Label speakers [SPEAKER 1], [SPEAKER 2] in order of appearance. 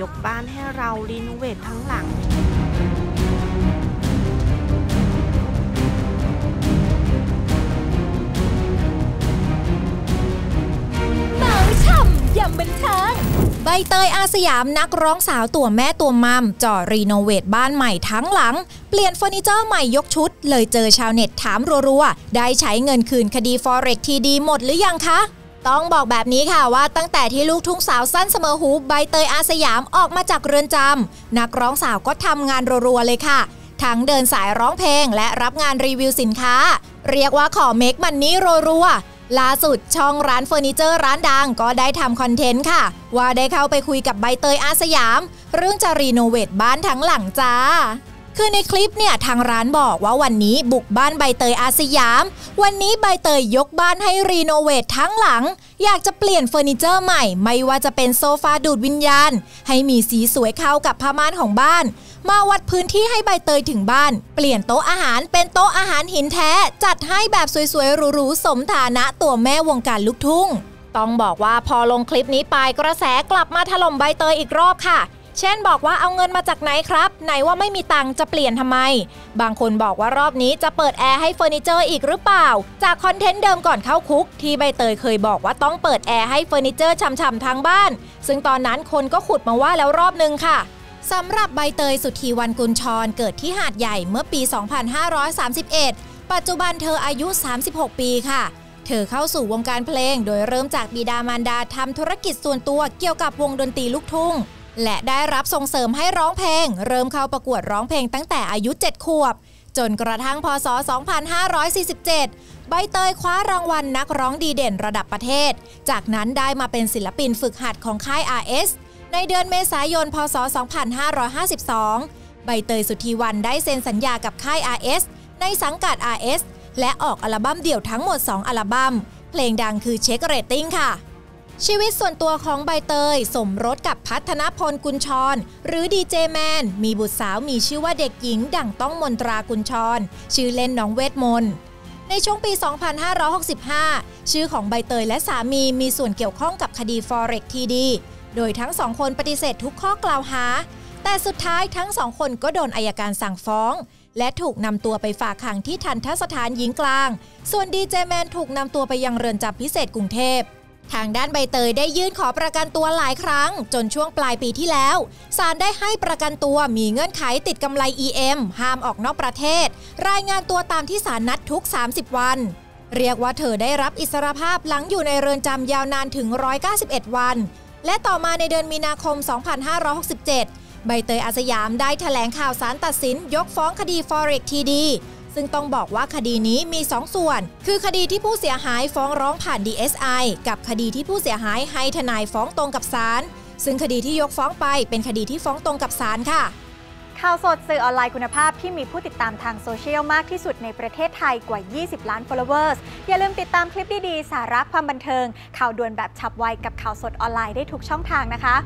[SPEAKER 1] ยกบ้านให้เรารีโนเวททั้งหลัง
[SPEAKER 2] เมาช่ำยำบันเทิงใบเตยอาสยามนักร้องสาวตัวแม่ตัวมัมจ่อรีโนเวทบ้านใหม่ทั้งหลัง เปลี่ยนเฟอร์นิเจอร์ใหม่ยกชุด เลยเจอชาวเน็ตถามรัวๆ ได้ใช้เงินคืนคดี Forex ทีดีหมดหรือยังคะ ต้องบอกแบบนี้ค่ะว่าตั้งแต่ที่ลูกทุ่งสาวสั้นเสมอหูใบเตยอาสยามออกมาจากเรือนจำนักร้องสาวก็ทำงานรัวๆเลยค่ะทั้งเดินสายร้องเพลงและรับงานรีวิวสินค้า เรียกว่าขอเมคมันนี้รัวๆล่าสุดช่องร้านเฟอร์นิเจอร์ร้านดังก็ได้ทำคอนเทนต์ค่ะ ว่าได้เข้าไปคุยกับใบเตยอาสยาม เรื่องจะรีโนเวทบ้านทั้งหลังจ้า คือในคลิปเนี่ยทางร้านบอกว่าวันนี้บุกบ้านใบเตยอาสยาม วันนี้ใบเตยยกบ้านให้รีโนเวททั้งหลัง อยากจะเปลี่ยนเฟอร์นิเจอร์ใหม่ ไม่ว่าจะเป็นโซฟาดูดวิญญาณ ให้มีสีสวยเข้ากับผ้าม่านของบ้าน มาวัดพื้นที่ให้ใบเตยถึงบ้าน เปลี่ยนโต๊ะอาหารเป็นโต๊ะอาหารหินแท้ จัดให้แบบสวยๆหรูๆสมฐานะตัวแม่วงการลูกทุ่ง ต้องบอกว่าพอลงคลิปนี้ไปกระแสกลับมาถล่มใบเตยอีกรอบค่ะ เช่นบอกว่าเอาเงินมาจากไหนครับ ไหนว่าไม่มีตังค์จะเปลี่ยนทำไม บางคนบอกว่ารอบนี้จะเปิดแอร์ให้เฟอร์นิเจอร์อีกหรือเปล่า จากคอนเทนต์เดิมก่อนเข้าคุก ที่ใบเตยเคยบอกว่าต้องเปิดแอร์ให้เฟอร์นิเจอร์ฉ่ำๆทั้งบ้าน ซึ่งตอนนั้นคนก็ขุดมาว่าแล้วรอบนึงค่ะสำหรับใบเตยสุธีวันกุญชรเกิดที่หาดใหญ่เมื่อปี 2531 ปัจจุบันเธออายุ 36 ปีค่ะ เธอเข้าสู่วงการเพลง โดยเริ่มจากบิดามารดาทำธุรกิจส่วนตัวเกี่ยวกับวงดนตรีลูกทุ่ง และได้รับส่งเสริมให้ร้องเพลง เริ่มเข้าประกวดร้องเพลงตั้งแต่อายุ 7 ขวบ จนกระทั่งพศ 2547 ใบเตยคว้ารางวัลนักร้องดีเด่นระดับประเทศ จากนั้นได้มาเป็นศิลปินฝึกหัดของค่าย RS ในเดือนเมษายน พศ 2552 ใบเตยสุธีวันได้เซ็นสัญญากับค่าย RS ในสังกัด RS และออกอัลบั้มเดี่ยวทั้งหมด 2 อัลบั้ม เพลงดังคือเช็คเรตติ้งค่ะ ชีวิตส่วนตัวของใบเตย สมรสกับพัฒนพลกุลชร หรือดีเจแมน มีบุตรสาวมีชื่อว่าเด็กหญิงดั่งต้องมนตรากุลชร ชื่อเล่นน้องเวทมนต์ในช่วงปี 2565 ชื่อของใบเตยและสามีมีส่วนเกี่ยวข้องกับคดี Forex TD โดยทั้งสองคนปฏิเสธทุกข้อกล่าวหา แต่สุดท้ายทั้งสองคนก็โดนอายการสั่งฟ้อง และถูกนำตัวไปฝากขังที่ทันทสถานหญิงกลาง ส่วนดีเจแมนถูกนำตัวไปยังเรือนจำพิเศษกรุงเทพ ทางด้านใบเตยได้ยื่นขอประกันตัวหลายครั้ง จนช่วงปลายปีที่แล้วศาลได้ให้ประกันตัวมีเงื่อนไขติดกำไร EM ห้ามออกนอกประเทศ รายงานตัวตามที่ศาลนัดทุก 30 วัน เรียกว่าเธอได้รับอิสรภาพหลังอยู่ในเรือนจำยาวนานถึง 191 วัน และต่อมาในเดือนมีนาคม 2567 ใบเตยอาสยามได้แถลงข่าวสารตัดสิน ยกฟ้องคดี Forex TD ซึ่งต้องบอกว่าคดีนี้มี 2 ส่วน คือคดีที่ผู้เสียหายฟ้องร้องผ่าน DSI กับคดีที่ผู้เสียหายให้ทนายฟ้องตรงกับศาลซึ่งคดีที่ยกฟ้องไปเป็นคดีที่ฟ้องตรงกับศาลค่ะ
[SPEAKER 3] ข่าวสดสื่อออนไลน์คุณภาพที่มีผู้ติดตามทางโซเชียลมากที่สุดในประเทศไทยกว่า 20 ล้าน followers อย่าลืมติดตามคลิปดี ๆ สาระความบันเทิง ข่าวด่วนแบบฉับไวกับข่าวสดออนไลน์ได้ทุกช่องทางนะคะ